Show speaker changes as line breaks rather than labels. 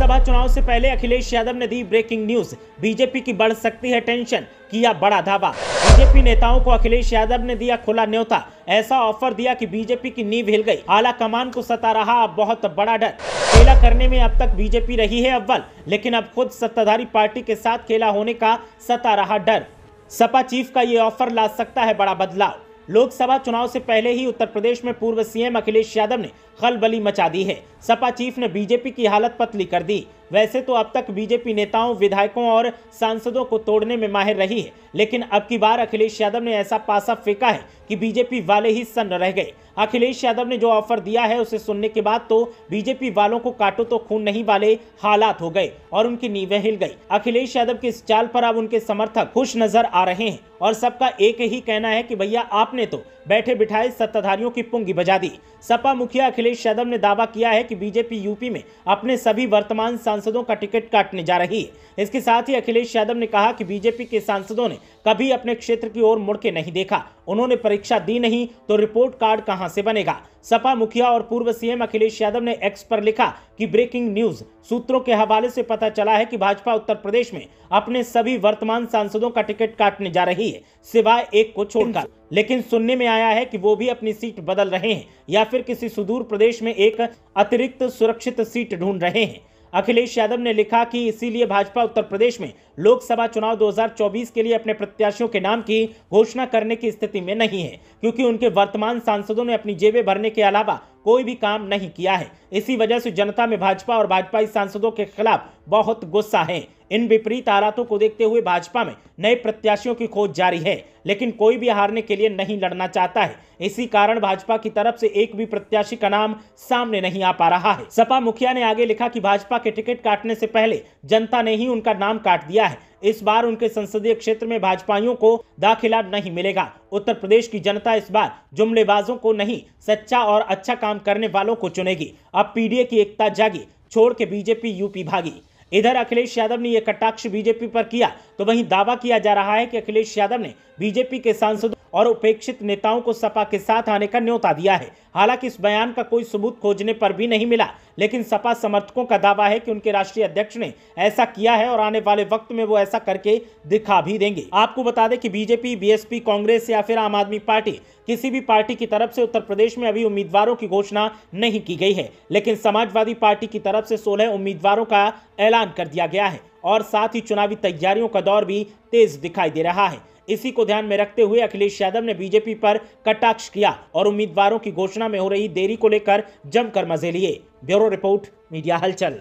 लोकसभा चुनाव से पहले अखिलेश यादव ने दी ब्रेकिंग न्यूज़। बीजेपी की बढ़ सकती है टेंशन, किया बड़ा धावा। बीजेपी नेताओं को अखिलेश यादव ने दिया खुला न्योता। ऐसा ऑफ़र दिया कि बीजेपी की नींव हिल गई। आला कमान को सता रहा अब बहुत बड़ा डर। खेला करने में अब तक बीजेपी रही है अव्वल, लेकिन अब खुद सत्ताधारी पार्टी के साथ खेला होने का सता रहा डर। सपा चीफ का ये ऑफ़र ला सकता है बड़ा बदलाव। लोकसभा चुनाव से पहले ही उत्तर प्रदेश में पूर्व सीएम अखिलेश यादव ने खलबली मचा दी है। सपा चीफ ने बीजेपी की हालत पतली कर दी। वैसे तो अब तक बीजेपी नेताओं, विधायकों और सांसदों को तोड़ने में माहिर रही है। लेकिन अब की बार अखिलेश यादव ने ऐसा पासा फेंका है कि बीजेपी वाले ही सन्न रह गए। अखिलेश यादव ने जो ऑफ़र दिया है उसे सुनने के बाद तो बीजेपी वालों को काटो तो खून नहीं वाले हालात हो गए और उनकी नींवें हिल गई। अखिलेश यादव की इस चाल पर अब उनके समर्थक खुश नज़र आ रहे हैं और सबका एक ही कहना है कि भैया आपने तो बैठे बिठाए सत्ताधारियों की पुंगी बजा दी। सपा मुखिया अखिलेश यादव ने दावा किया है कि बीजेपी यूपी में अपने सभी वर्तमान सांसदों का टिकट काटने जा रही है। इसके साथ ही अखिलेश यादव ने कहा कि बीजेपी के सांसदों ने कभी अपने क्षेत्र की ओर मुड़के नहीं देखा। उन्होंने परीक्षा दी नहीं तो रिपोर्ट कार्ड कहाँ से बनेगा? सपा मुखिया और पूर्व सीएम अखिलेश यादव ने एक्स पर लिखा कि ब्रेकिंग न्यूज़, सूत्रों के हवाले से पता चला है कि भाजपा उत्तर प्रदेश में अपने सभी वर्तमान सांसदों का टिकट काटने जा रही है, सिवाय एक को छोड़कर। लेकिन सुनने में आया है कि वो भी अपनी सीट बदल रहे हैं, या फिर किसी सुदूर प्रदेश में एक अतिरिक्त सुरक्षित सीट ढूंढ रहे हैं। अखिलेश यादव ने लिखा कि इसीलिए भाजपा उत्तर प्रदेश में लोकसभा चुनाव 2024 के लिए अपने प्रत्याशियों के नाम की घोषणा करने की स्थिति में नहीं है, क्योंकि उनके वर्तमान सांसदों ने अपनी जेबें भरने के अलावा कोई भी काम नहीं किया है। इसी वजह से जनता में भाजपा और भाजपाई सांसदों के खिलाफ बहुत गुस्सा है। इन विपरीत हालातों को देखते हुए भाजपा में नए प्रत्याशियों की खोज जारी है, लेकिन कोई भी हारने के लिए नहीं लड़ना चाहता है। इसी कारण भाजपा की तरफ़ से एक भी प्रत्याशी का नाम सामने नहीं आ पा रहा है। सपा मुखिया ने आगे लिखा कि भाजपा के टिकट काटने से पहले जनता ने ही उनका नाम काट दिया है। इस बार उनके संसदीय क्षेत्र में भाजपाइयों को दाखिला नहीं मिलेगा। उत्तर प्रदेश की जनता इस बार जुमलेबाजों को नहीं, सच्चा और अच्छा काम करने वालों को चुनेगी। अब पीडीए की एकता जागी, छोड़ के बीजेपी यूपी भागी। इधर अखिलेश यादव ने यह कटाक्ष बीजेपी पर किया तो वहीं दावा किया जा रहा है कि अखिलेश यादव ने बीजेपी के सांसदों और उपेक्षित नेताओं को सपा के साथ आने का न्योता दिया है। हालाँकि इस बयान का कोई सबूत खोजने पर भी नहीं मिला, लेकिन सपा समर्थकों का दावा है कि उनके राष्ट्रीय अध्यक्ष ने ऐसा किया है और आने वाले वक्त में वो ऐसा करके दिखा भी देंगे। आपको बता दें कि बीजेपी, बीएसपी, कांग्रेस या फिर आम आदमी पार्टी, किसी भी पार्टी की तरफ़ से उत्तर प्रदेश में अभी उम्मीदवारों की घोषणा नहीं की गई है, लेकिन समाजवादी पार्टी की तरफ़ से सोलह उम्मीदवारों का ऐलान कर दिया गया है। और साथ ही चुनावी तैयारियों का दौर भी तेज दिखाई दे रहा है। इसी को ध्यान में रखते हुए अखिलेश यादव ने बीजेपी पर कटाक्ष किया और उम्मीदवारों की घोषणा में हो रही देरी को लेकर जमकर मज़े लिए। ब्यूरो रिपोर्ट, मीडिया हलचल।